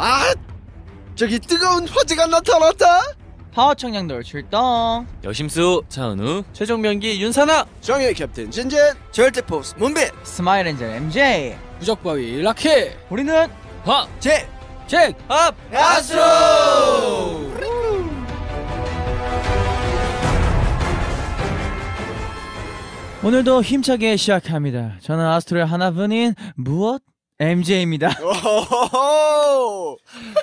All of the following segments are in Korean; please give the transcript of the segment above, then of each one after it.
아 저기 뜨거운 화제가 나타났다. 파워 청량돌 출동. 여심수 차은우 최종 병기 윤산하 정예 캡틴 진진 절대 포스 문빈. Smile angel MJ. 무적바위 라키 우리는 화. 제. 진. 압. 아스트로 오늘도 힘차게 시작합니다. 저는 아스트로의 하나뿐인 무엇? MJ입니다. 오호호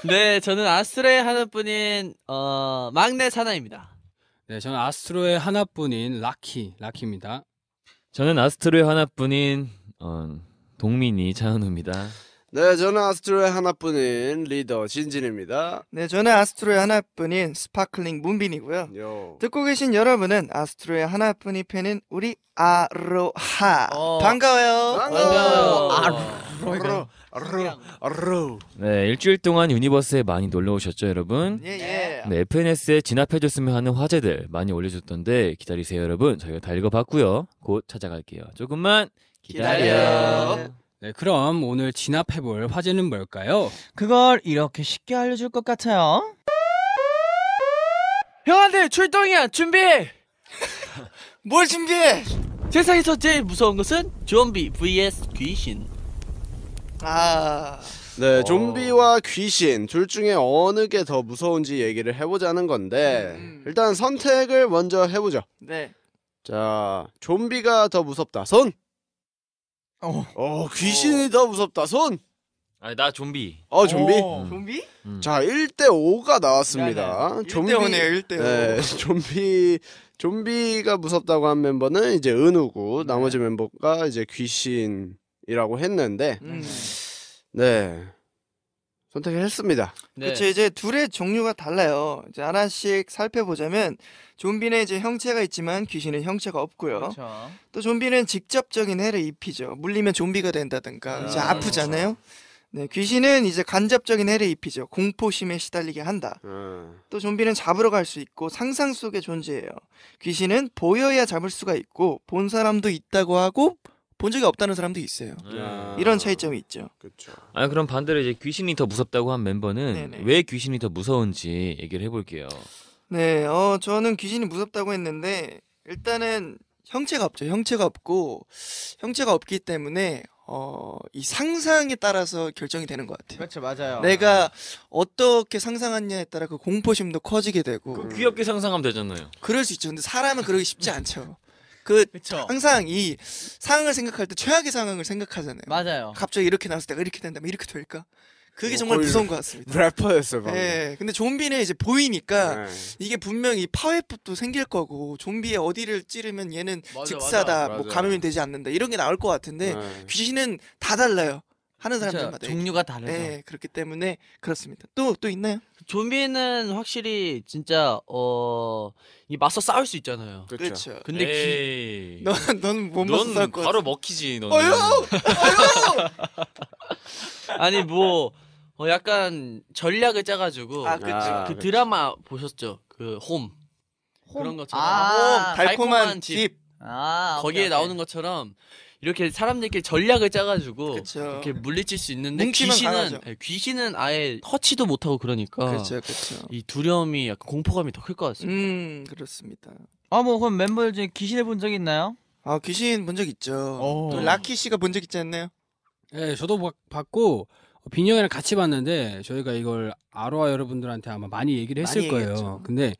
네 저는 아스트로의 하나뿐인 어 막내 산하입니다 네, 저는 아스트로의 하나뿐인 라키 라키입니다. 저는 아스트로의 하나뿐인 어, 동민이 차은우입니다 네 저는 아스트로의 하나뿐인 리더 진진입니다 네 저는 아스트로의 하나뿐인 sparkling 문빈이고요 요 듣고 계신 여러분은 아스트로의 하나뿐인 팬인 우리 아로하 어. 반가워요 반가워요. 아로. 아 르 아르 네 일주일 동안 유니버스에 많이 놀러 오셨죠 여러분? 예 예. 네, FNS에 진압해줬으면 하는 화제들 많이 올려줬던데 기다리세요 여러분. 저희가 다 읽어봤고요. 곧 찾아갈게요. 조금만 기다려 기다려. 네, 그럼 오늘 진압해볼 화제는 뭘까요? 그걸 이렇게 쉽게 알려줄 것 같아요. 형아들 출동이야 준비해 뭘 준비해? 세상에서 제일 무서운 것은 좀비 vs 귀신 아 네 좀비와 귀신 둘 중에 어느 게 더 무서운지 얘기를 해보자는 건데 음. 일단 선택을 먼저 해보죠 네. 자 좀비가 더 무섭다 손 어. 어, 귀신이 더 무섭다 손 아니 나 좀비 어 좀비 어. 좀비? 음. 자 1대 5가 나왔습니다. 1대5네요 1대 5 네, 좀비 좀비가 무섭다고 한 멤버는 이제 은우고 나머지 멤버가 이제 귀신 이라고 했는데 음. 네. 선택을 했습니다. 네. 그렇죠 이제 둘의 종류가 달라요 이제 하나씩 살펴보자면 좀비는 이제 형체가 있지만 귀신은 형체가 없고요 그렇죠. 또 좀비는 직접적인 해를 입히죠 물리면 좀비가 된다든가 이제 아, 아프잖아요 네 귀신은 이제 간접적인 해를 입히죠 공포심에 시달리게 한다 어. 또 좀비는 잡으러 갈 수 있고 상상 속의 존재예요. 귀신은 보여야 잡을 수가 있고 본 사람도 있다고 하고 본 적이 없다는 사람도 있어요. 야. 이런 차이점이 있죠. 그렇죠. 아 그럼 반대로 이제 귀신이 더 무섭다고 한 멤버는 네네. 왜 귀신이 더 무서운지 얘기를 해볼게요 네, 어 저는 귀신이 무섭다고 했는데 일단은 형체가 없죠. 형체가 없고 형체가 없기 때문에 어 이 상상에 따라서 결정이 되는 것 같아요. 그렇죠 맞아요. 내가 어떻게 상상하냐에 따라 그 공포심도 커지게 되고 그 귀엽게 상상하면 되잖아요 그럴 수 있죠. 근데 사람은 그러기 쉽지 않죠. 그 그렇죠. 항상 이 상황을 생각할 때 최악의 상황을 생각하잖아요. 맞아요. 갑자기 이렇게 나왔을 때가 이렇게 된다면 이렇게 될까? 그게 어, 정말 거의 무서운 것 같습니다. 래퍼였어요, 방금. 예. 근데 좀비는 이제 보이니까 네. 이게 분명히 파회법도 생길 거고 좀비에 어디를 찌르면 얘는 맞아, 즉사다, 맞아. 뭐 맞아. 감염이 되지 않는다 이런 게 나올 것 같은데 네. 귀신은 다 달라요. 하는. 사람들마다. 종류가 다르죠. 예, 그렇기 때문에 그렇습니다. 또 또 있나요? 좀비는 확실히 진짜 어이 맞서 싸울 수 있잖아요 그렇죠. 근데 귀 에이 넌넌못 맞서 넌 싸울 것 바로. 먹히지 너는 어휴! 아니 뭐 어, 약간 전략을 짜가지고 아, 그쵸. 아, 그. 드라마 보셨죠? 그 홈. 그런 것처럼 아, 달콤한, 달콤한 집. 집. 아, 거기에 오케이, 나오는 것처럼 이렇게 사람들끼리 전략을 짜가지고 그렇죠. 이렇게 물리칠 수 있는데 뭉치면 귀신은 강하죠. 예, 귀신은 아예 터치도 못하고 그러니까 그렇죠, 그렇죠. 이 두려움이 약간 공포감이 더 클 것 같습니다. 음, 그렇습니다. 아, 뭐 그럼 멤버들 중에 귀신을 본적 있나요? 아 귀신 본 적 있죠. 오. 또 라키 씨가 본 적 있지 않나요? 네, 저도 봤- 봤고 어, 빈이 형이랑 같이 봤는데 저희가 이걸 아로하 여러분들한테 아마 많이 얘기를 했을 많이 거예요. 얘기했죠. 근데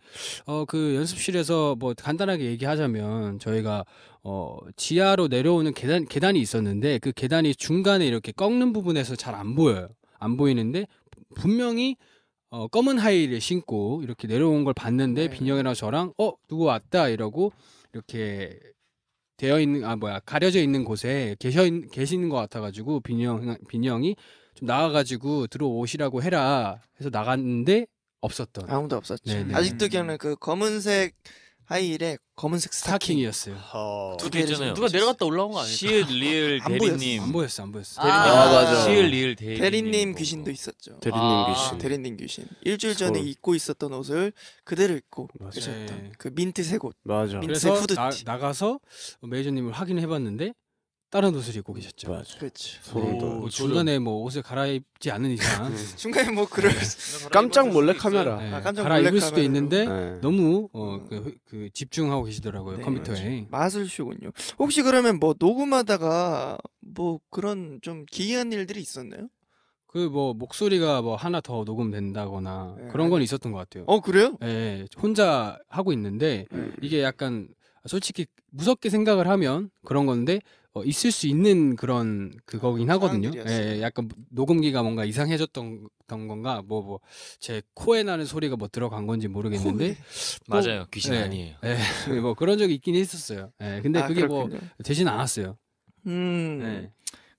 어 그 연습실에서 뭐 간단하게 얘기하자면 저희가 어 지하로 내려오는 계단 계단이 있었는데 그 계단이 중간에 이렇게 꺾는 부분에서 잘 안 보여요. 안 보이는데 분명히 어 검은 하이를 신고 이렇게 내려온 걸 봤는데 네. 빈이 형이랑 저랑 어 누구 왔다 이러고 이렇게 되어 있는 아 뭐야 가려져 있는 곳에 계셔 있- 계시는 것 같아가지고 빈이 형이 좀 나가가지고 들어오시라고 해라 해서 나갔는데 없었던 아무도 없었죠. 네네. 아직도 기억나는 그 검은색 하이힐에 검은색 스타킹. 스타킹이었어요. 어. 두 있잖아요. 누가 내려갔다 올라온 거 아닐까? 시읒 리을 안 보였어. 대리님 안 보였어, 안 보였어. 아, 대리님 아, 맞아. 시읒 리을 대리님 대리님. 귀신도 있었죠. 대리님 아. 귀신. 대리님 귀신. 일주일 전에 서울. 입고 있었던 옷을 그대로 입고. 계셨던 네. 그 민트색 옷. 맞아. 민- 그래서 후드티. 나, 나가서 매니저님을 확인해 봤는데 다른 옷을 입고 계셨죠. 맞아. 그렇지. 소름 돋아. 뭐 중간에 뭐 옷을 갈아입지 않는 이상 중간에 뭐 그럴 깜짝 몰래 카메라. 네, 아, 깜짝 갈아입을 수도 카메라로. 있는데 네. 너무 어, 그, 그 집중하고 계시더라고요 네, 컴퓨터에. 마술쇼군요. 혹시 그러면 뭐 녹음하다가 뭐 그런 좀 기이한 일들이 있었나요? 그 뭐 목소리가 뭐 하나 더 녹음된다거나 네, 그런 건 있었던 것 같아요. 어 그래요? 예, 혼자 하고 있는데 음. 이게 약간 솔직히 무섭게 생각을 하면 그런 건데 어, 있을 수 있는 그런 그거긴 하거든요. 상황들이었어요. 예, 약간 녹음기가 뭔가 이상해졌던 던 건가 뭐 뭐 제 코에 나는 소리가 뭐 들어간 건지 모르겠는데 맞아요. 귀신 네. 아니에요. 예, 뭐 그런 적이 있긴 했었어요. 예, 근데 아, 그게 뭐 그렇군요. 되진 않았어요. 음. 예.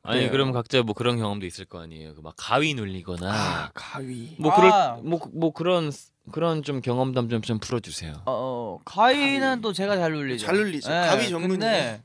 아니 그래요. 그럼 각자 뭐 그런 경험도 있을 거 아니에요. 그 막 가위 눌리거나 아 가위. 뭐 그럴 아. 뭐 뭐 그런 그런 좀 경험담 좀 좀 풀어주세요. 어, 어, 가위는 또 제가 잘 눌리죠. 잘 눌리죠. 예, 가위 전문이에요. 근데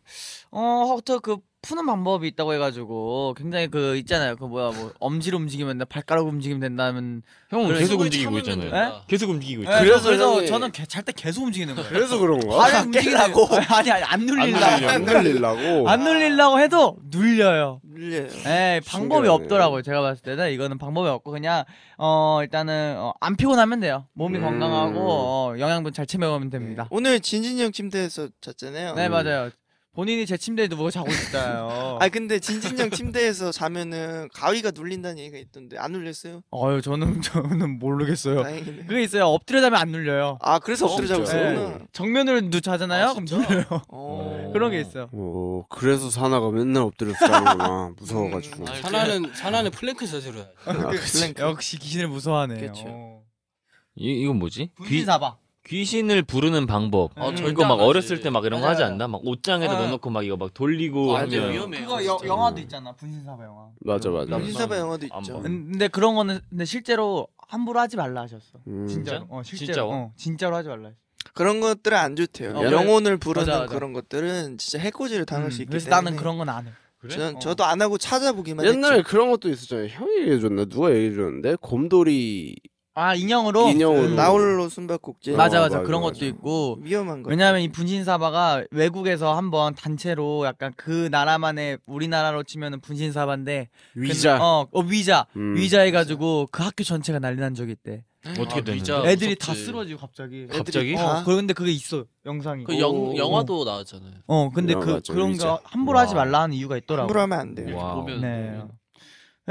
어, 하여튼 그 푸는 방법이 있다고 해가지고 굉장히 그 있잖아요. 그 뭐야 뭐 엄지로 움직이면 된다, 발가락 움직이면 된다면. 형은 그래, 계속 움직이고 있잖아요. 된다. 계속 움직이고 예, 있잖아요. 그래서 그래서 저는 잘때 계속 움직이는 거예요. 그래서 그런 거야? 발을 움직이라고. 아니 아니 안 눌리려고. 안 눌리려고. 안 눌리려고 해도 눌려요. 눌려요. 에 방법이 신기하네. 없더라고요. 제가 봤을 때는 이거는 방법이 없고 그냥 어 일단은 어, 안 피곤하면 돼요. 몸이 음. 건강하고 어, 영양분 잘 챙겨가면 됩니다. 오늘 진진이 형 침대에서 잤잖아요. 네 음. 맞아요. 본인이 제 침대에 누워 자고 있잖아요. 아 근데 진진이 형 침대에서 자면은 가위가 눌린다는 얘기가 있던데 안 눌렸어요? 어유 저는 저는 모르겠어요. 다행이네. 그게 있어요. 엎드려 자면 안 눌려요. 아 그래서 엎드려 자고 진짜요? 있었구나. 정면으로 누 자잖아요. 아, 그럼 진짜? 눌려요. 어. 그런 게 있어요. 어, 그래서 산하가 맨날 엎드려서 자는구나. 무서워가지고. 음. 아니, 산하는 산하는 플랭크 자세로. 플랭크. 역시 귀신을 무서워하네요. 그쵸. 어. 이 이건 뭐지? 귀, 분신 사바. 귀신을 부르는 방법. 어, 음. 이거 막. 어렸을 때 막 이런 거 하지 맞아요. 않나? 막 옷장에다 아. 넣어놓고 막 이거 막 돌리고 아, 완전 하면 위험해요. 그거 여, 진짜. 영화도 있잖아. 분신사바 영화. 맞아, 맞아. 음. 신사바 영화도 안 있죠. 봐. 근데 그런 거는 근데 실제로 함부로 하지 말라 하셨어. 음. 진짜로. 어, 실제로. 진짜로? 어, 진짜로 하지 말라. 했어. 그런 것들은 안 좋대요. 어, 영혼을 부르는 맞아, 맞아. 그런 것들은 진짜 해코지를 당할 수 음, 있기 그래서 때문에. 나는 그런 건 안 해. 그래? 전, 어. 저도 안 하고 찾아보기만 옛날에 했죠. 그런 것도 있었잖아요. 형이 얘기해줬나? 누가 얘기해줬는데? 곰돌이 아 인형으로. 인형으로. 음. 나홀로 숨바꼭질. 맞아 어, 맞아 맞아, 그런 맞아. 것도 있고. 위험한 거. 왜냐하면 이 분신사바가 외국에서 한번 단체로 약간 그 나라만의 우리나라로 치면은 분신사바인데 위자. 그, 어, 어 위자 음. 위자 해가지고 그 학교 전체가 난리 난 적이 있대. 어떻게 아, 되는 위자. 애들이 무섭지. 다 쓰러지고 갑자기. 갑자기? 다? 어 그런데 그게 있어 영상이. 그 영, 오. 영화도 나왔잖아요. 어 근데 야, 그 맞아, 그런 위자. 거 함부로 와. 하지 말라 하는 이유가 있더라고. 함부로 하면 안 돼요. 보면 네.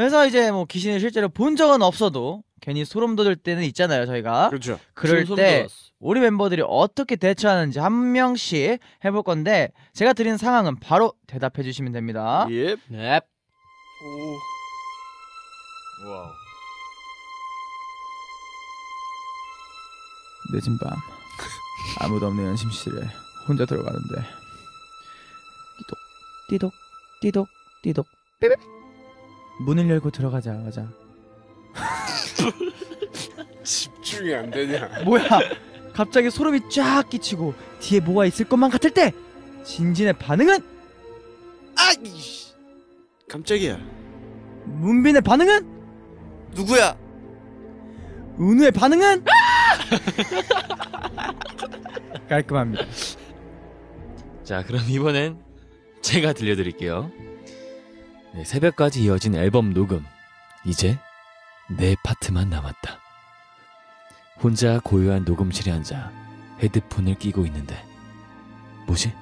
그래서 이제 뭐 귀신을 실제로 본 적은 없어도 괜히 소름 돋을 때는 있잖아요 저희가. 그렇죠. 그럴 지금 소름 때 돋았어. 우리 멤버들이 어떻게 대처하는지 한 명씩 해볼 건데 제가 드리는 상황은 바로 대답해 주시면 됩니다. 예. 네. 오. 와우. 늦은 밤 아무도 없는 연습실에 혼자 들어가는데 띠독 띠독 띠독 띠독 삐빅 문을 열고 들어가자마자 집중이 안 되냐. 뭐야 갑자기 소름이 쫙 끼치고 뒤에 뭐가 있을 것만 같을 때 진진의 반응은 아! 이씨. 깜짝이야. 문빈의 반응은 누구야? 은우의 반응은 깔끔합니다. 자, 그럼 이번엔 제가 들려드릴게요. 네, 새벽까지 이어진 앨범 녹음. 이제 내 파트만 남았다. 혼자 고요한 녹음실에 앉아 헤드폰을 끼고 있는데 뭐지?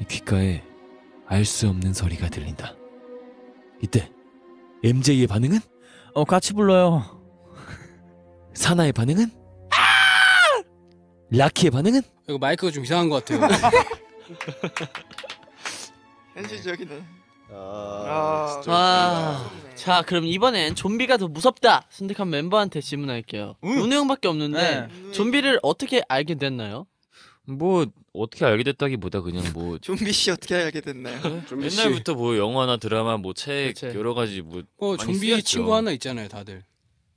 이 귓가에 알 수 없는 소리가 들린다. 이때 MJ의 반응은? 어 같이 불러요. 사나의 반응은? 라키의 반응은? 이거 마이크가 좀 이상한 것 같아요. 현실적이네. 아, 아. 자, 그럼 이번엔 좀비가 더 무섭다 선택한 멤버한테 질문할게요. 음. 은우 형밖에 없는데 네. 좀비를 어떻게 알게 됐나요? 뭐 어떻게 알게 됐다기보다 그냥 뭐 좀비 씨 어떻게 알게 됐나요? 좀비 씨. 옛날부터 뭐 영화나 드라마 뭐 책 그치. 여러 가지 뭐 어, 많이 좀비 쓰였죠. 친구 하나 있잖아요, 다들.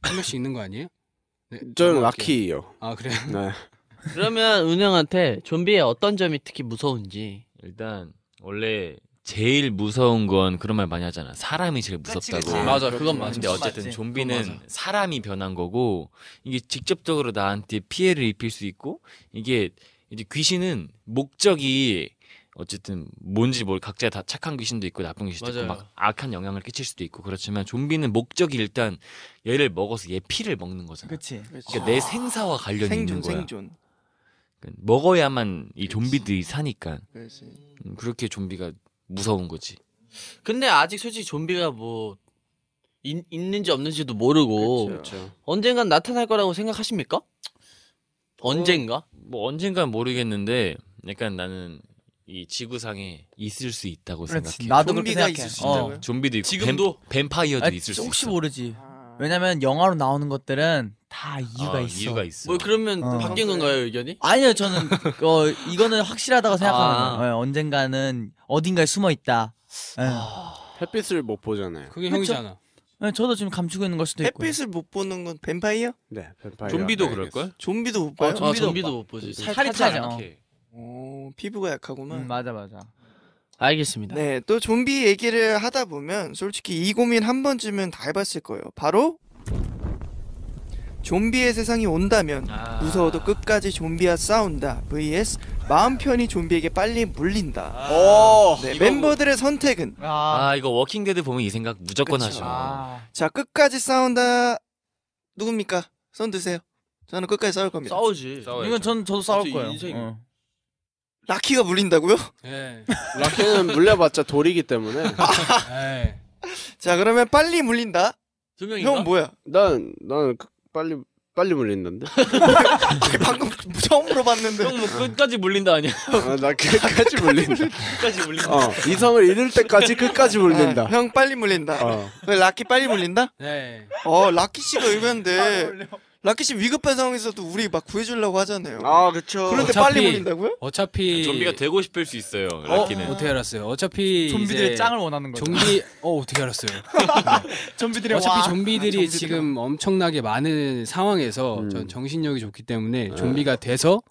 한 명씩 있는 거 아니에요? 네, 저는. 라키예요. 아 그래요? 네. 그러면 은우 형한테 좀비의 어떤 점이 특히 무서운지. 일단 원래 제일 무서운 건 그런 말 많이 하잖아. 사람이 제일 무섭다고. 그치. 맞아, 그건 맞아. 근데 어쨌든 맞지. 좀비는. 사람이 변한 거고 이게 직접적으로 나한테 피해를 입힐 수 있고 이게 이제 귀신은 목적이 어쨌든 뭔지 뭘 각자 다 착한 귀신도 있고 나쁜 귀신도 있고 맞아요. 막 악한 영향을 끼칠 수도 있고 그렇지만 좀비는 목적이 일단 얘를 먹어서 얘 피를 먹는 거잖아. 그치. 그러니까 내 생사와 관련이 생존 있는 거야. 생존. 그러니까 먹어야만 이 좀비들이 사니까 그렇지. 음, 그렇게 좀비가 무서운 거지. 근데 아직 솔직히 좀비가 뭐 있, 있는지 없는지도 모르고 그렇죠. 언젠간 나타날 거라고 생각하십니까? 언젠가? 뭐 언젠간 모르겠는데 약간 나는 이 지구상에 있을 수 있다고 그렇지. 생각해. 나도 그렇게 좀비가 생각해. 있을 수 어. 있다고요? 좀비도 있고 지금도? 뱀, 파이어도 아, 있을 수 혹시 있어. 모르지. 아, 왜냐면 영화로 나오는 것들은 다 이유가 어, 있어. 이유가 있어. 뭐 그러면 어. 바뀐 건가요 의견이? 아니요, 저는 어 이거는 확실하다고 생각하는 아. 어, 언젠가는 어딘가에 숨어 있다. 예. 햇빛을 못 보잖아요. 그게 그쵸? 형이잖아. 예, 저도 지금 감추고 있는 걸 수도 있고. 햇빛을 못 보는 건 뱀파이어? 네, 뱀파이어. 좀비도 네, 그럴 걸? 좀비도 못 봐요? 아, 좀비도 좀비도 못 못 보지. 살- 살이 타죠. 않게. 오, 피부가 약하구만. 음, 맞아 맞아. 알겠습니다. 네, 또 좀비 얘기를 하다 보면 솔직히 이 고민 한 번쯤은 다 해봤을 거예요. 바로 좀비의 세상이 온다면 아. 무서워도 끝까지 좀비와 싸운다. vs 마음 편히 좀비에게 빨리 물린다. 오. 네, 이거 멤버들의 선택은 아, 아 이거 Walking Dead 보면 이 생각 무조건 그쵸. 하죠. 아. 자 끝까지 싸운다. 누굽니까? 손 드세요. 저는 끝까지 싸울 겁니다. 싸우지. 싸워야죠. 이건 전 저도 싸울 거예요. 인생. 어. 라키가 물린다고요? 예. 라키는 물려봤자 돌이기 때문에 예. 자 그러면 빨리 물린다. 두 명인가? 형 뭐야? 난 나는 그- 빨리 빨리 물린다는데. 아니, 방금 처음 물어봤는데. 형 뭐 끝까지 물린다 아니야? 아, 나 끝까지 물린다. 끝까지 물린다. 어, 이성을 잃을 때까지 끝까지 물린다. 아, 형 빨리 물린다. 어. 그 라키 빨리 물린다? 네. 어 라키 씨가 의견인데 라키 씨 위급한 상황에서도 우리 막 구해주려고 하잖아요. 아, 그쵸. 그런데 어차피- 빨리 물린다고요? 어차피 좀비가 되고 싶을 수 있어요. 어, 라키는. 어떻게 알았어요? 어차피 좀비들의 이제 짱을 원하는 거죠. 좀비 어 어떻게 알았어요? 좀비들의 어차피 와. 좀비들이 아, 지금 엄청나게 많은 상황에서 음. 전 정신력이 좋기 때문에 좀비가 돼서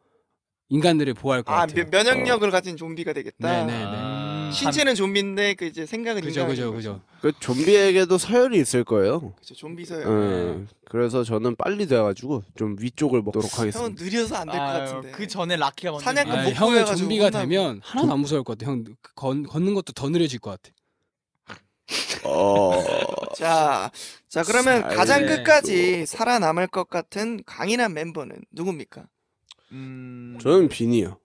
인간들을 보호할 것 아 같아요. 면- 면역력을 가진 좀비가 되겠다. 네네네. 아. 신체는 좀비인데 그 이제 생각은 그죠 그죠. 그죠. 그 좀비에게도 서열이 있을 거예요. 그죠 좀비서요. 음, 그래서 저는 빨리 돼가지고 좀 위쪽을 먹도록 하겠습니다. 느려서 안 될 것 아유, 같은데. 그 전에 라키가 먼저. 사냥꾼 아, 못 형은 구해가지고 좀비가 혼나고. 되면 하나도 안 무서울 것 같아. 형 건, 걷는 것도 더 느려질 것 같아. 어, 자, 자 그러면 살고. 가장 끝까지 살아남을 것 같은 강인한 멤버는 누굽니까? 음. 저는 빈이요.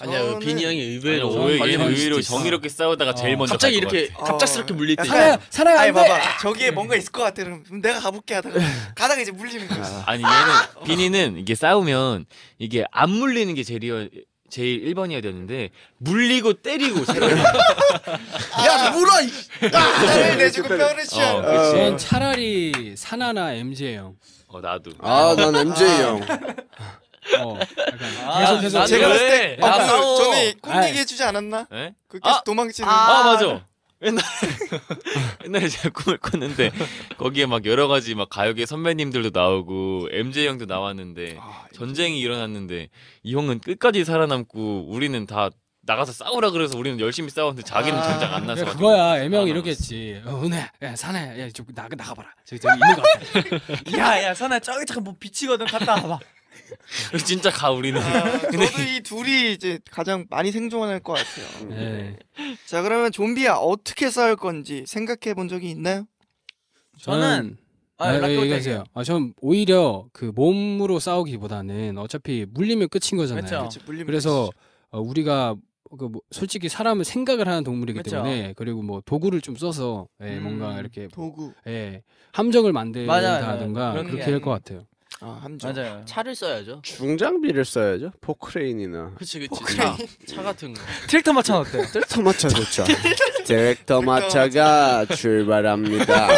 아니야 저는- 비니 형이 의외로 아니, 빨리 의외로 있어. 정의롭게 싸우다가 제일 어. 먼저 갑자기 갈것 이렇게 같아. 갑작스럽게 물릴 때. 약간- 살아야 아니 안 돼. 봐봐 저기에 뭔가 있을 것 같아 그럼 내가 가볼게 하다가 가다가 이제 물리는 거야. 아니 얘는 비니는 이게 싸우면 이게 안 물리는 게 제일 제일 1번이어야 되는데 물리고 때리고 제일 야 물어! 나를 내주고 뼈를. 어, 그치. 전 차라리 사나나 MJ 형. 어 나도 아, 난 MJ 형. 어, 아, 계속 계속 제가 왜? 봤을 때 야, 아, 그 싸워. 전에 꿈 아이. 얘기해주지 않았나? 예? 그 계속 아! 도망치는. 아 맞아 옛날 옛날에 제가 꿈을 꿨는데 거기에 막 여러 가지 막 가요계 선배님들도 나오고 MJ 형도 나왔는데 아, 전쟁이 일어났는데 이 형은 끝까지 살아남고 우리는 다 나가서 싸우라 그래서 우리는 열심히 싸웠는데 자기는 아, 전장 안 나서 그거야 애명 안 이렇게 했지. 어, 은혜, 야 사나야, 야저 나가 나가봐라. 저기 저기 있는 거 같아. 야야 선아 저기 잠깐 뭐 비치거든 갔다 와봐. 그래서 진짜 가 우리는 아, 저도 이 둘이 이제 가장 많이 생존할 것 같아요. 네. 자 그러면 좀비야 어떻게 싸울 건지 생각해 본 적이 있나요? 저는 아, 아, 얘기하세요. 아, 전 오히려 그 몸으로 싸우기보다는 어차피 물리면 끝인 거잖아요. 그쵸. 그치, 물리면 그래서. 어, 우리가 그 뭐 솔직히 사람은 생각을 하는 동물이기 그쵸. 때문에 그리고 뭐 도구를 좀 써서 예, 음, 뭔가 이렇게 도구 예, 함정을 만든다든가 그렇게 할 것 같아요. 아 함정. 맞아요. 차를 써야죠. 중장비를 써야죠. 포크레인이나. 그치 그치. 포크레인. 차, 차 같은 거. 트랙터 마찬 어때? 트랙터 마차 좋죠. 트랙터 마차가 출발합니다.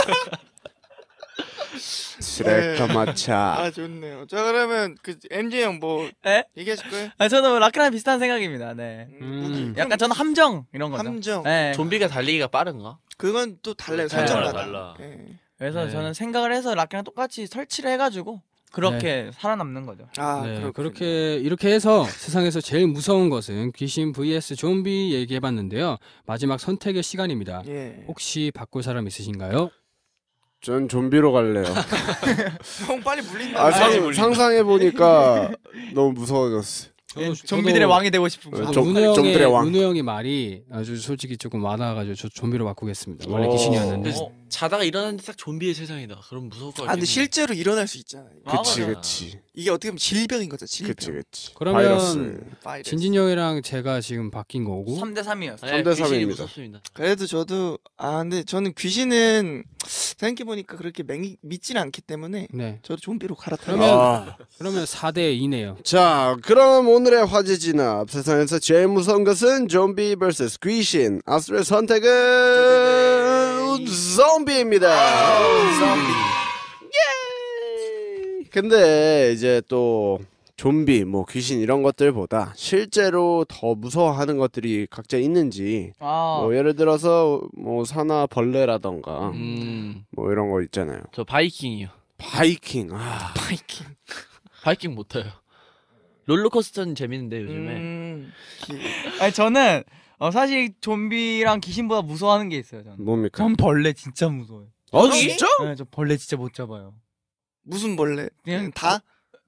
트랙터 마차. 아 좋네요. 자 그러면 그 MJ 형뭐 에? 얘기하실 거예요? 아 저는 라키랑 비슷한 생각입니다. 네. 음, 음. 약간 저는 함정 이런 거죠. 함정. 네. 좀비가 달리기가 빠른가? 그건 또 달라요. 네, 설정 달라, 달라. 예. 그래서 네. 저는 생각을 해서 라키랑 똑같이 설치를 해가지고 그렇게 살아남는 거죠. 아 네, 그렇군요. 그렇게 이렇게 해서 세상에서 제일 무서운 것은 귀신 vs 좀비 얘기해봤는데요. 마지막 선택의 시간입니다. 예. 혹시 바꿀 사람 있으신가요? 전 좀비로 갈래요. 형 빨리 물린다. 아, 상, 물린다. 상상해 보니까 너무 무서워졌어. 저도- 좀비들의 저도- 왕이 되고 싶은 어, 거. 좀- 은우 형의 좀비들의 왕. 은우 형의 말이 아주 솔직히 조금 와닿아가지고 저 좀비로 바꾸겠습니다. 원래 오. 귀신이었는데. 그래서 자다가 일어났는데 딱 좀비의 세상이다. 그럼 무서울 것아 같아. 근데 실제로 일어날 수 있잖아요. 그치 맞아. 그치 이게 어떻게 보면 질병인 거죠. 질병. 그치 그치. 그러면 바이러스. 바이러스. 진진 형이랑 제가 지금 바뀐 거고 3대 3이었어. 삼대 귀신이 삼입니다. 무섭습니다. 그래도 저도 아 근데 저는 귀신은 생각해 보니까 그렇게 맹, 믿지는 않기 때문에 네. 저도 좀비로 갈아타요. 그러면 아. 그러면 4대 2네요. 자, 그럼 오늘의 화제 진압 세상에서 제일 무서운 것은 좀비 vs 귀신. 아스트의 선택은 좀비입니다. 좀비. 예. 근데 이제 또 좀비, 뭐 귀신 이런 것들보다 실제로 더 무서워하는 것들이 각자 있는지 아, 뭐 예를 들어서 뭐 사나 벌레라던가 음, 뭐 이런 거 있잖아요. 저 바이킹이요. 바이킹. 아, 바이킹. 바이킹 못 타요. 롤러코스터는 재밌는데 요즘에. 음, 아니 저는 어, 사실 좀비랑 귀신보다 무서워하는 게 있어요. 저는. 뭡니까? 전 벌레 진짜 무서워요. 어, 진짜? 네, 저 벌레 진짜 못 잡아요. 무슨 벌레? 그냥 다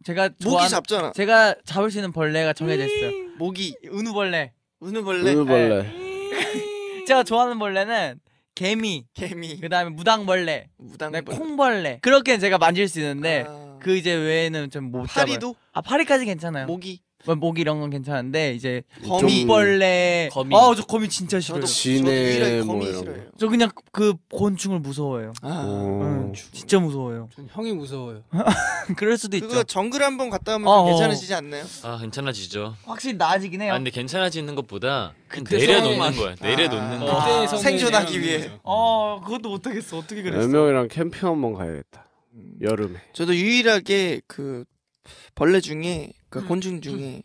제가 모기 좋아하는 잡잖아. 제가 잡을 수 있는 벌레가 정해져 있어요. 모기, 은우벌레. 우는벌레, 은우벌레. 제가 좋아하는 벌레는 개미, 개미, 그다음에 무당벌레, 무당벌레. 그다음에 콩벌레. 그렇게 제가 만질 수 있는데 아, 그 이제 외에는 좀 못 잡아요. 파리도 아 파리까지 괜찮아요. 모기, 뭐, 모기 이런 건 괜찮은데 이제 거미. 좀벌레. 거미. 아, 저 거미 진짜 싫어요. 저도 저, 진해, 저도 뭐 이런 싫어요. 그냥 그 곤충을 무서워해요. 아, 어. 응, 진짜 무서워요. 전 형이 무서워요. 그럴 수도 그거 있죠. 정글 한번 갔다 오면 어, 좀 어. 괜찮으시지 않나요? 아 괜찮아지죠. 확실히 나아지긴 해요. 아 근데 괜찮아지는 것보다 그냥 그때 내려놓는 거야. 내려놓는 아. 거. 아. 그때의 생존하기 위해. 거죠. 어, 그것도 못하겠어. 어떻게 몇 그랬어? 명이랑 캠핑 한번 가야겠다. 여름에. 저도 유일하게 그 벌레 중에 그 음. 곤충 중에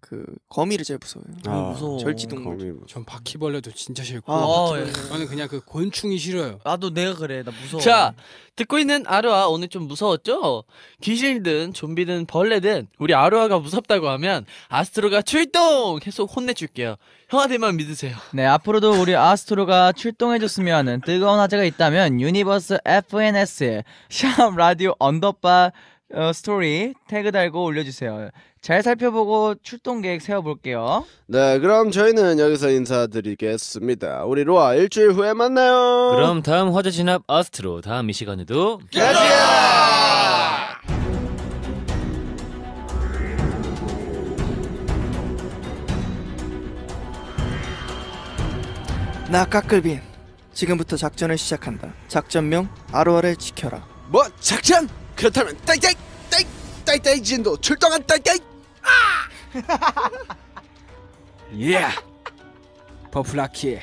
그 거미를 제일 무서워요. 아, 무서워. 절지동물. 거미 뭐. 전 바퀴벌레도 진짜 싫고 아, 어, 예. 저는 그냥 그 곤충이 싫어요. 나도 내가 그래. 나 무서워. 자, 듣고 있는 아루아 오늘 좀 무서웠죠? 귀신이든 좀비든 벌레든 우리 아루아가 무섭다고 하면 아스트로가 출동! 해서 혼내줄게요. 형아들만 믿으세요. 네, 앞으로도 우리 아스트로가 출동해줬으면 하는 뜨거운 화제가 있다면 유니버스 FNS에 샵 라디오 언더바 어, 스토리 태그 달고 올려주세요. 잘 살펴보고 출동 계획 세워볼게요. 네, 그럼 저희는 여기서 인사드리겠습니다. 우리 로하 일주일 후에 만나요. 그럼 다음 화제 진압 아스트로 다음 이 시간에도 나 까끌빈. 지금부터 작전을 시작한다. 작전명 아로아를 지켜라. 뭐 작전? 그렇다면 따이따이 따이 따이따이 진도 출동한 따이따이. 예. 버플라키.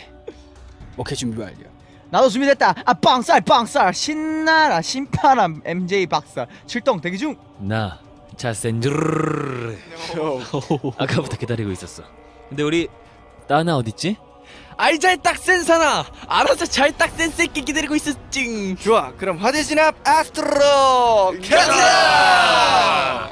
오케이 준비 완료. 나도 준비됐다. 아 빵살 빵살 신나라 신파람 MJ 박사 출동 대기 중. 나 자센주르 아까부터 기다리고 있었어. 근데 우리 따나 어딨지? 아이 잘 딱 센 사나! 알아서 잘 딱 센스 있게 기다리고 있었징! 좋아. 그럼 화재 진압 아스트로 가자!